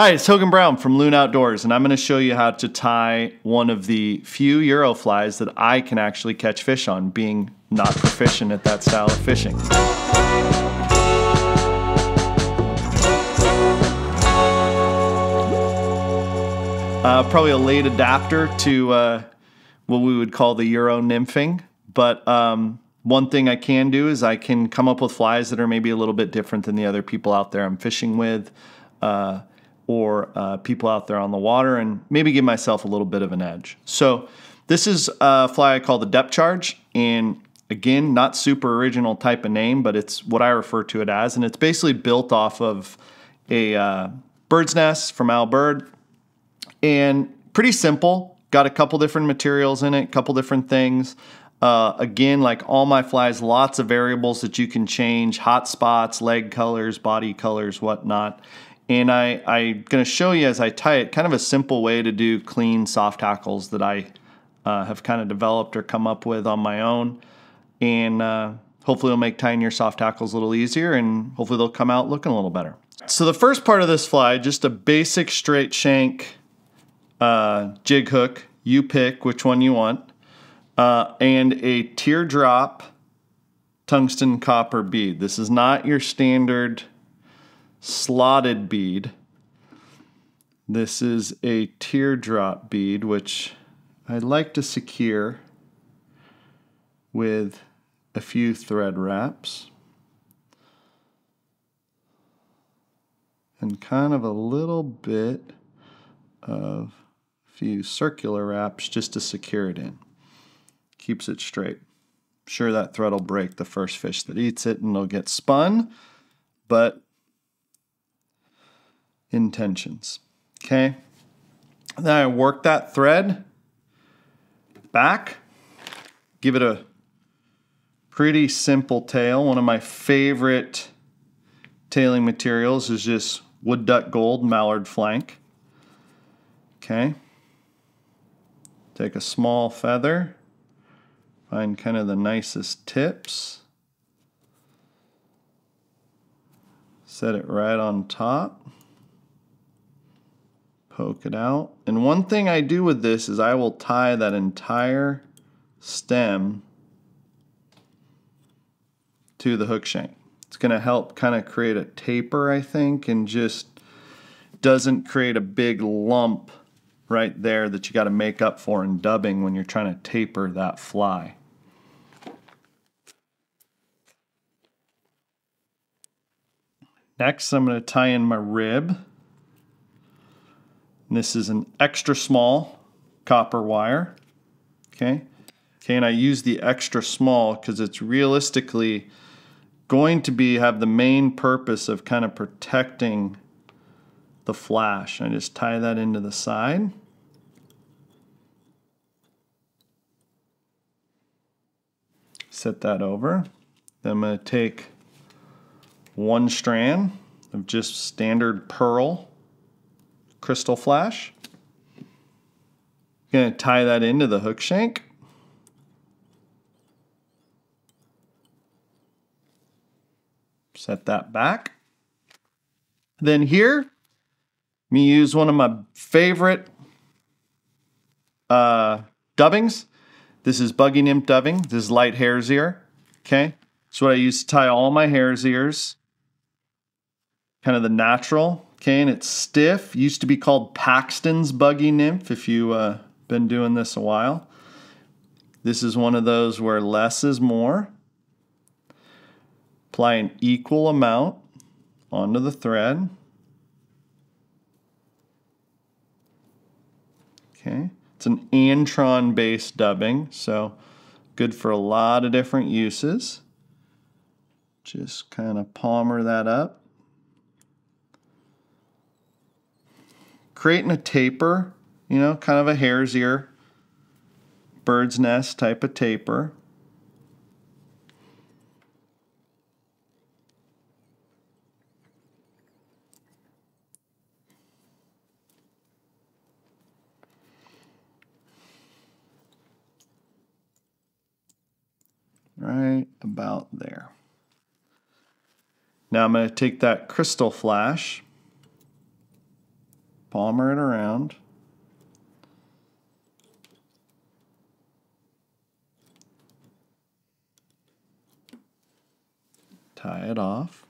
Hi, it's Hogan Brown from Loon Outdoors, and I'm going to show you how to tie one of the few Euro flies that I can actually catch fish on, being not proficient at that style of fishing. Uh, probably a late adapter to uh, what we would call the Euro nymphing, but um, one thing I can do is I can come up with flies that are maybe a little bit different than the other people out there I'm fishing with. Uh, or uh, people out there on the water and maybe give myself a little bit of an edge. So this is a fly I call the depth charge. And again not super original type of name but it's what I refer to it as. And it's basically built off of a uh, bird's nest from Cal Bird. And pretty simple. Got a couple different materials in it a couple different things. Uh, again, like all my flies, lots of variables that you can change hot spots, leg colors, body colors, whatnot. And I, I'm going to show you as I tie it kind of a simple way to do clean soft hackles that I uh, have kind of developed or come up with on my own. And uh, hopefully it'll make tying your soft hackles a little easier and hopefully they'll come out looking a little better. So the first part of this fly, just a basic straight shank uh, jig hook. You pick which one you want. Uh, and a teardrop tungsten copper bead. This is not your standard slotted bead. This is a teardrop bead, which I'd like to secure with a few thread wraps and kind of a little bit of a few circular wraps just to secure it in. Keeps it straight. Sure, that thread will break the first fish that eats it and it'll get spun, but intentions. Okay. Then I work that thread back, give it a pretty simple tail. One of my favorite tailing materials is just wood duck gold mallard flank. Okay. Take a small feather, find kind of the nicest tips, set it right on top poke it out. And one thing I do with this is I will tie that entire stem to the hook shank. It's going to help kind of create a taper, I think, and just doesn't create a big lump right there that you got to make up for in dubbing when you're trying to taper that fly. Next, I'm going to tie in my rib. And this is an extra small copper wire. Okay. Okay, and I use the extra small because it's realistically going to be have the main purpose of kind of protecting the flash. I just tie that into the side. Set that over. Then I'm going to take one strand of just standard pearl crystal flash. Going to tie that into the hook shank. Set that back. Then here, me use one of my favorite uh, dubbings. This is Buggy Nymph dubbing. This is light hare's ear. Okay, it's what I use to tie all my hare's ears. Kind of the natural Okay, and it's stiff. Used to be called Paxton's Buggy Nymph if you've uh, been doing this a while. This is one of those where less is more. Apply an equal amount onto the thread. Okay, it's an Antron based dubbing, so good for a lot of different uses. Just kind of palmer that up. Creating a taper, you know, kind of a hare's ear, bird's nest type of taper. Right about there. Now I'm going to take that crystal flash palmer it around. Tie it off.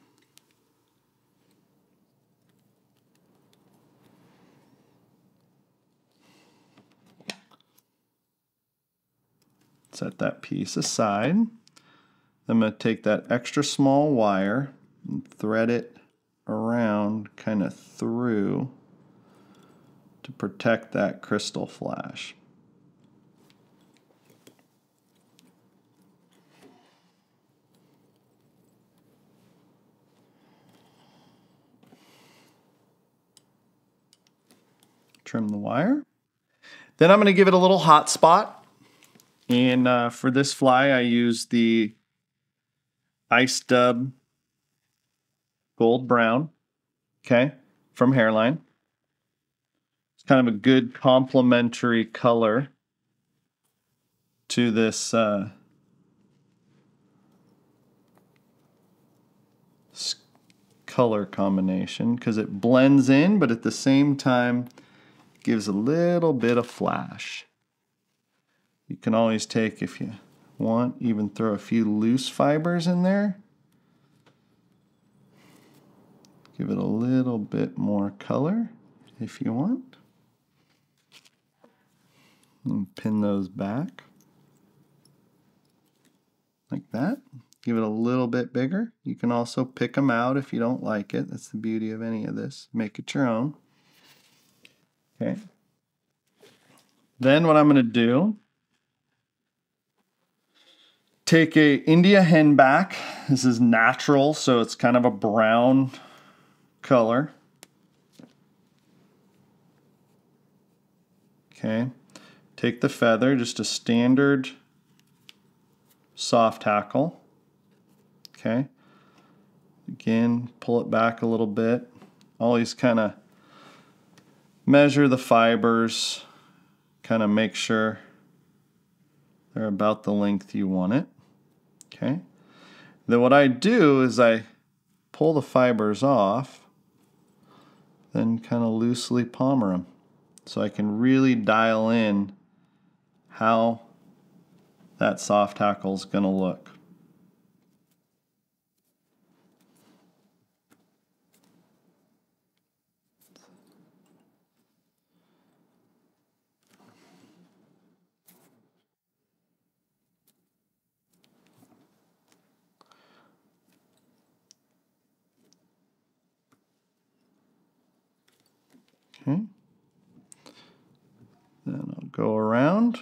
Set that piece aside. I'm going to take that extra small wire and thread it around kind of through to protect that crystal flash. Trim the wire. Then I'm going to give it a little hot spot. And uh, for this fly, I use the Ice Dub Gold Brown, okay, from Hareline. It's kind of a good complementary color to this uh, color combination because it blends in, but at the same time gives a little bit of flash. You can always take, if you want, even throw a few loose fibers in there. Give it a little bit more color if you want. And pin those back like that. Give it a little bit bigger. You can also pick them out if you don't like it. That's the beauty of any of this. Make it your own. Okay. Then what I'm going to do take a India henback. This is natural, so it's kind of a brown color. Okay. Take the feather, just a standard soft hackle. Okay. Again, pull it back a little bit. Always kind of measure the fibers, kind of make sure they're about the length you want it. Okay. Then what I do is I pull the fibers off, then kind of loosely palmer them. So I can really dial in how that soft hackle is going to look. Okay. Then I'll go around.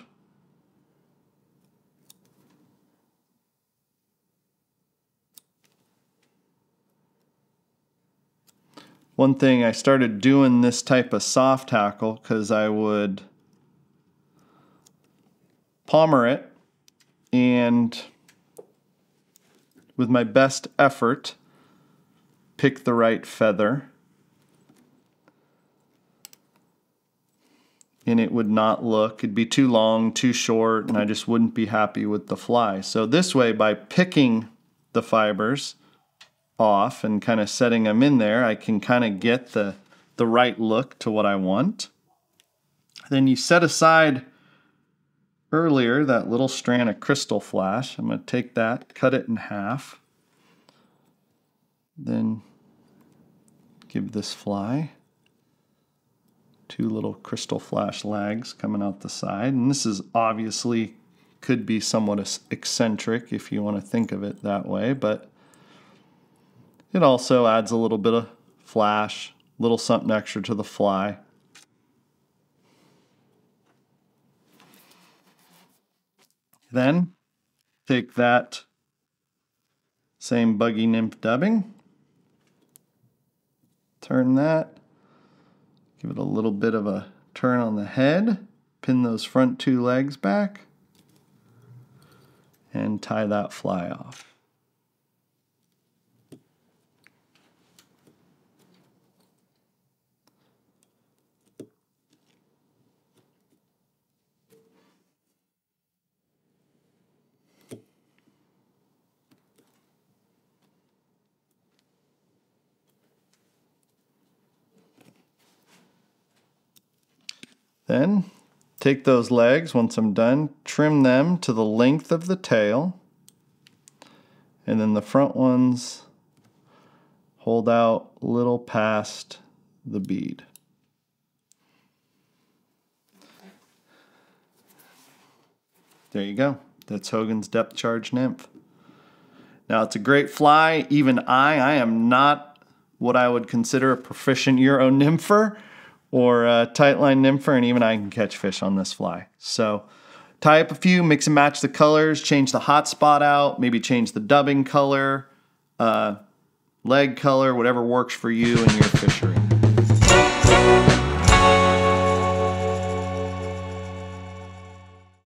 One thing I started doing this type of soft hackle because I would palmer it and with my best effort pick the right feather and it would not look, it'd be too long, too short, and I just wouldn't be happy with the fly. So this way, by picking the fibers off and kind of setting them in there, I can kind of get the, the right look to what I want. Then you set aside earlier that little strand of crystal flash. I'm going to take that, cut it in half, then give this fly two little crystal flash lags coming out the side. And this is obviously could be somewhat eccentric if you want to think of it that way, but it also adds a little bit of flash, a little something extra to the fly. Then take that same buggy nymph dubbing, turn that, Give it a little bit of a turn on the head, pin those front two legs back, and tie that fly off. Then take those legs once I'm done, trim them to the length of the tail, and then the front ones hold out a little past the bead. There you go. That's Hogan's depth charge nymph. Now it's a great fly. Even I, I am not what I would consider a proficient Euro nympher or a tightline nympher, and even I can catch fish on this fly. So tie up a few, mix and match the colors, change the hot spot out, maybe change the dubbing color, uh, leg color, whatever works for you and your fishery.